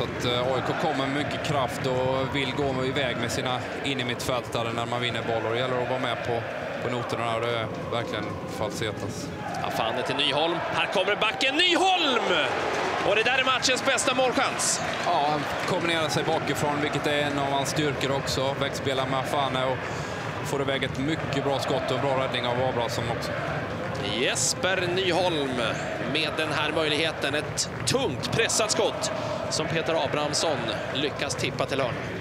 Så att eh, AIK kommer med mycket kraft och vill gå iväg med sina innermittfältare när man vinner boll. Och det gäller att vara med på, på noterna och det är verkligen falsetas. Ja, fan det till Nyholm. Här kommer backen Nyholm! Och det där är matchens bästa målchans. Ja, han kombinerar sig bakifrån, vilket är en av hans styrkor också. Växtspelar med Afane och får iväg ett mycket bra skott och bra räddning av Abrahamsson också. Jesper Nyholm med den här möjligheten. Ett tungt pressat skott som Peter Abrahamsson lyckas tippa till hörna.